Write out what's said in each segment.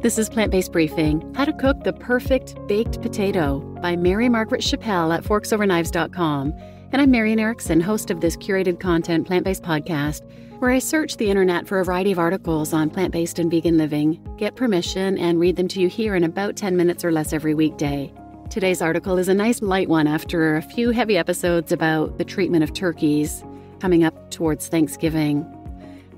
This is Plant Based Briefing How to Cook the Perfect Baked Potato by Mary Margaret Chappell at forksoverknives.com. And I'm Marian Erickson, host of this curated content plant based podcast, where I search the internet for a variety of articles on plant based and vegan living, get permission, and read them to you here in about 10 minutes or less every weekday. Today's article is a nice light one after a few heavy episodes about the treatment of turkeys coming up towards Thanksgiving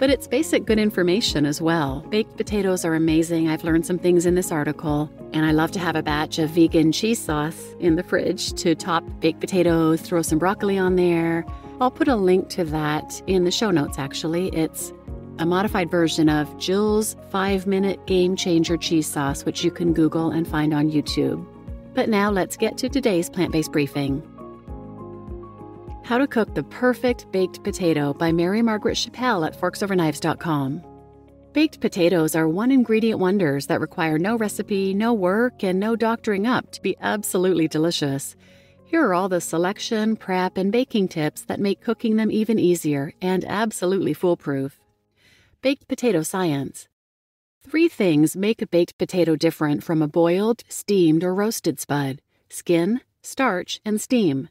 but it's basic good information as well. Baked potatoes are amazing. I've learned some things in this article, and I love to have a batch of vegan cheese sauce in the fridge to top baked potatoes, throw some broccoli on there. I'll put a link to that in the show notes, actually. It's a modified version of Jill's 5 Minute Game Changer Cheese Sauce, which you can Google and find on YouTube. But now let's get to today's plant based briefing. How to Cook the Perfect Baked Potato by Mary Margaret Chappell at forksoverknives.com. Baked potatoes are one ingredient wonders that require no recipe, no work, and no doctoring up to be absolutely delicious. Here are all the selection, prep, and baking tips that make cooking them even easier and absolutely foolproof. Baked potato science. Three things make a baked potato different from a boiled, steamed, or roasted spud skin, starch, and steam.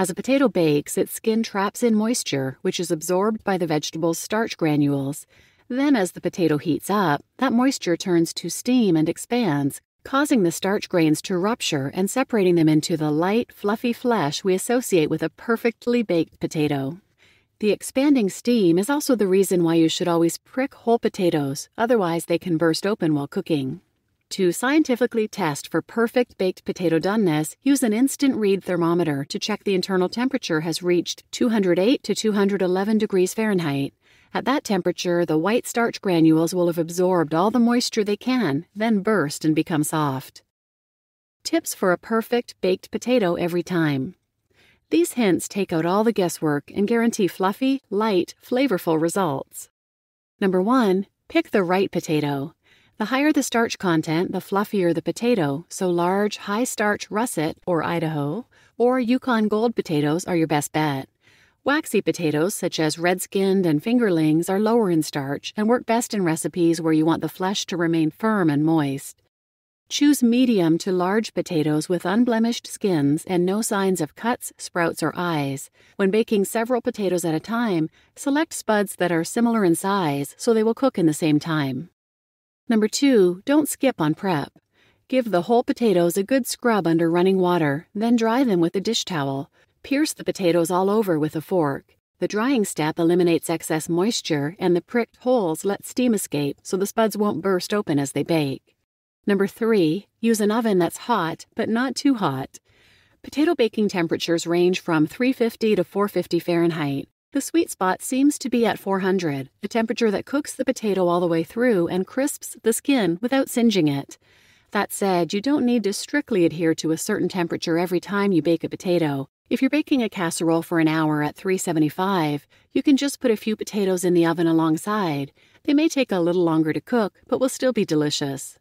As a potato bakes, its skin traps in moisture, which is absorbed by the vegetable's starch granules. Then, as the potato heats up, that moisture turns to steam and expands, causing the starch grains to rupture and separating them into the light, fluffy flesh we associate with a perfectly baked potato. The expanding steam is also the reason why you should always prick whole potatoes, otherwise, they can burst open while cooking. To scientifically test for perfect baked potato doneness, use an instant read thermometer to check the internal temperature has reached 208 to 211 degrees Fahrenheit. At that temperature, the white starch granules will have absorbed all the moisture they can, then burst and become soft. Tips for a perfect baked potato every time. These hints take out all the guesswork and guarantee fluffy, light, flavorful results. Number 1. Pick the right potato. The higher the starch content, the fluffier the potato, so large, high starch russet or Idaho or Yukon Gold potatoes are your best bet. Waxy potatoes, such as red skinned and fingerlings, are lower in starch and work best in recipes where you want the flesh to remain firm and moist. Choose medium to large potatoes with unblemished skins and no signs of cuts, sprouts, or eyes. When baking several potatoes at a time, select spuds that are similar in size so they will cook in the same time. Number two, don't skip on prep. Give the whole potatoes a good scrub under running water, then dry them with a dish towel. Pierce the potatoes all over with a fork. The drying step eliminates excess moisture, and the pricked holes let steam escape so the spuds won't burst open as they bake. Number three, use an oven that's hot, but not too hot. Potato baking temperatures range from 350 to 450 Fahrenheit. The sweet spot seems to be at 400, a temperature that cooks the potato all the way through and crisps the skin without singeing it. That said, you don't need to strictly adhere to a certain temperature every time you bake a potato. If you're baking a casserole for an hour at 375, you can just put a few potatoes in the oven alongside. They may take a little longer to cook, but will still be delicious.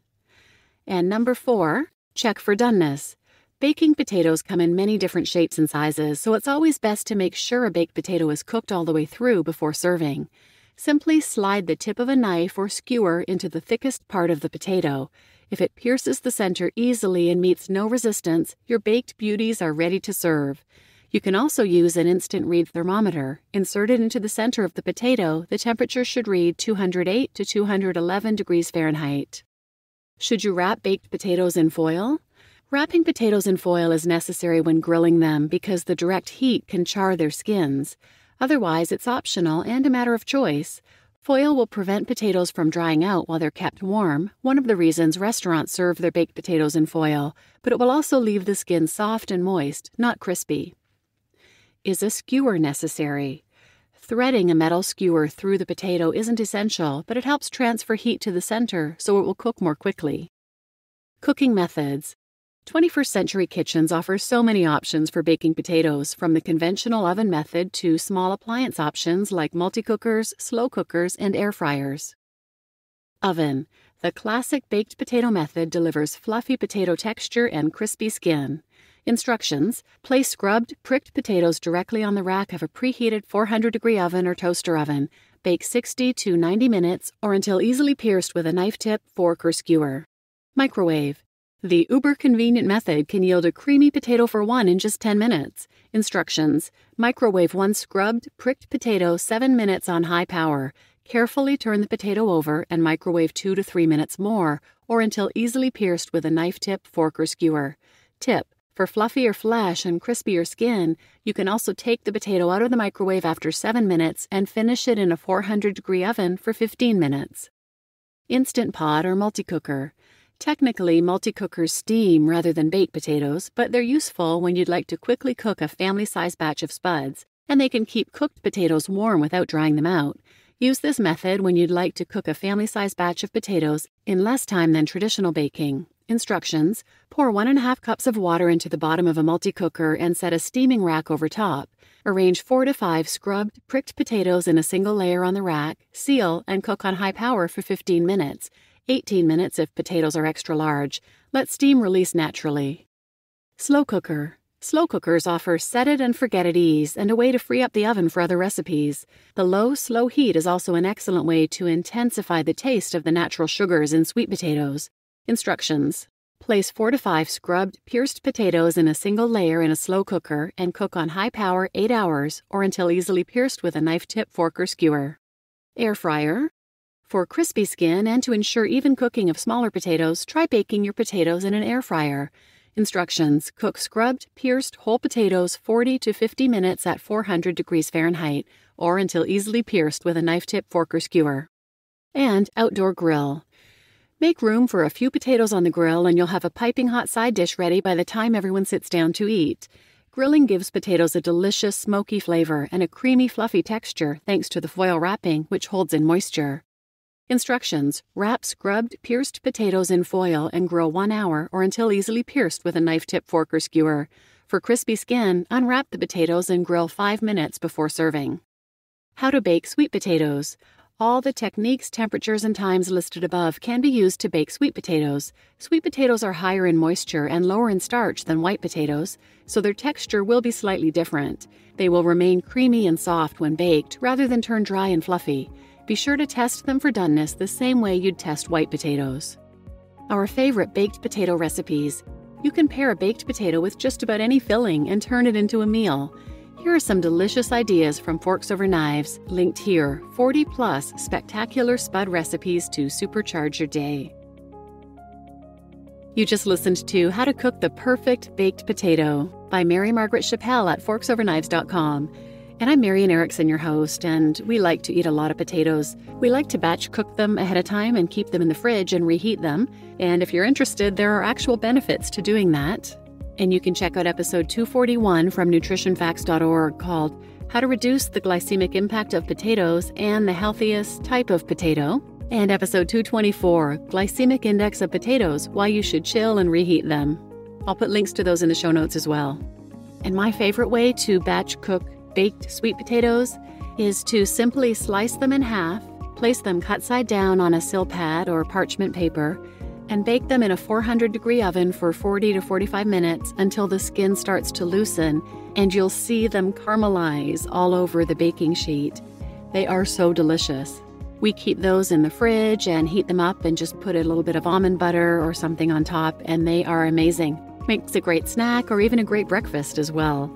And number four, check for doneness. Baking potatoes come in many different shapes and sizes, so it's always best to make sure a baked potato is cooked all the way through before serving. Simply slide the tip of a knife or skewer into the thickest part of the potato. If it pierces the center easily and meets no resistance, your baked beauties are ready to serve. You can also use an instant read thermometer. Insert it into the center of the potato, the temperature should read 208 to 211 degrees Fahrenheit. Should you wrap baked potatoes in foil? Wrapping potatoes in foil is necessary when grilling them because the direct heat can char their skins. Otherwise, it's optional and a matter of choice. Foil will prevent potatoes from drying out while they're kept warm, one of the reasons restaurants serve their baked potatoes in foil, but it will also leave the skin soft and moist, not crispy. Is a skewer necessary? Threading a metal skewer through the potato isn't essential, but it helps transfer heat to the center so it will cook more quickly. Cooking methods 21st century kitchens offer so many options for baking potatoes, from the conventional oven method to small appliance options like multi-cookers, slow cookers, and air fryers. Oven. The classic baked potato method delivers fluffy potato texture and crispy skin. Instructions Place scrubbed, pricked potatoes directly on the rack of a preheated 400 degree oven or toaster oven. Bake 60 to 90 minutes or until easily pierced with a knife tip, fork, or skewer. Microwave. The uber convenient method can yield a creamy potato for one in just 10 minutes. Instructions Microwave one scrubbed, pricked potato 7 minutes on high power. Carefully turn the potato over and microwave 2 to 3 minutes more, or until easily pierced with a knife tip, fork, or skewer. Tip For fluffier flesh and crispier skin, you can also take the potato out of the microwave after 7 minutes and finish it in a 400 degree oven for 15 minutes. Instant Pot or Multi Cooker. Technically, multi cookers steam rather than bake potatoes, but they're useful when you'd like to quickly cook a family size batch of spuds, and they can keep cooked potatoes warm without drying them out. Use this method when you'd like to cook a family size batch of potatoes in less time than traditional baking. Instructions Pour one and a half cups of water into the bottom of a multi cooker and set a steaming rack over top. Arrange four to five scrubbed, pricked potatoes in a single layer on the rack, seal, and cook on high power for 15 minutes. 18 minutes if potatoes are extra large. Let steam release naturally. Slow cooker. Slow cookers offer set it and forget it ease and a way to free up the oven for other recipes. The low, slow heat is also an excellent way to intensify the taste of the natural sugars in sweet potatoes. Instructions Place 4 to 5 scrubbed, pierced potatoes in a single layer in a slow cooker and cook on high power 8 hours or until easily pierced with a knife tip, fork, or skewer. Air fryer. For crispy skin and to ensure even cooking of smaller potatoes, try baking your potatoes in an air fryer. Instructions Cook scrubbed, pierced whole potatoes 40 to 50 minutes at 400 degrees Fahrenheit or until easily pierced with a knife tip, fork, or skewer. And outdoor grill. Make room for a few potatoes on the grill, and you'll have a piping hot side dish ready by the time everyone sits down to eat. Grilling gives potatoes a delicious, smoky flavor and a creamy, fluffy texture thanks to the foil wrapping, which holds in moisture. Instructions Wrap scrubbed, pierced potatoes in foil and grill one hour or until easily pierced with a knife tip, fork, or skewer. For crispy skin, unwrap the potatoes and grill five minutes before serving. How to bake sweet potatoes. All the techniques, temperatures, and times listed above can be used to bake sweet potatoes. Sweet potatoes are higher in moisture and lower in starch than white potatoes, so their texture will be slightly different. They will remain creamy and soft when baked rather than turn dry and fluffy. Be sure to test them for doneness the same way you'd test white potatoes. Our favorite baked potato recipes. You can pair a baked potato with just about any filling and turn it into a meal. Here are some delicious ideas from Forks Over Knives, linked here 40 plus spectacular spud recipes to supercharge your day. You just listened to How to Cook the Perfect Baked Potato by Mary Margaret Chappell at forksoverknives.com. And I'm Marian Erickson, your host, and we like to eat a lot of potatoes. We like to batch cook them ahead of time and keep them in the fridge and reheat them. And if you're interested, there are actual benefits to doing that. And you can check out episode 241 from nutritionfacts.org called How to Reduce the Glycemic Impact of Potatoes and the Healthiest Type of Potato. And episode 224 Glycemic Index of Potatoes Why You Should Chill and Reheat Them. I'll put links to those in the show notes as well. And my favorite way to batch cook baked sweet potatoes is to simply slice them in half, place them cut side down on a Silpat or parchment paper, and bake them in a 400 degree oven for 40 to 45 minutes until the skin starts to loosen and you'll see them caramelize all over the baking sheet. They are so delicious. We keep those in the fridge and heat them up and just put a little bit of almond butter or something on top, and they are amazing. Makes a great snack or even a great breakfast as well.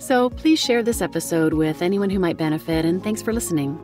So please share this episode with anyone who might benefit, and thanks for listening.